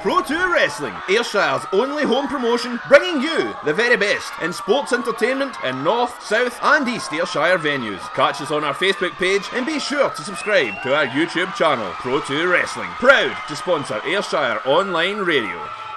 Pro 2 Wrestling, Ayrshire's only home promotion, bringing you the very best in sports entertainment in North, South, and East Ayrshire venues. Catch us on our Facebook page and be sure to subscribe to our YouTube channel, Pro 2 Wrestling, proud to sponsor Ayrshire Online Radio.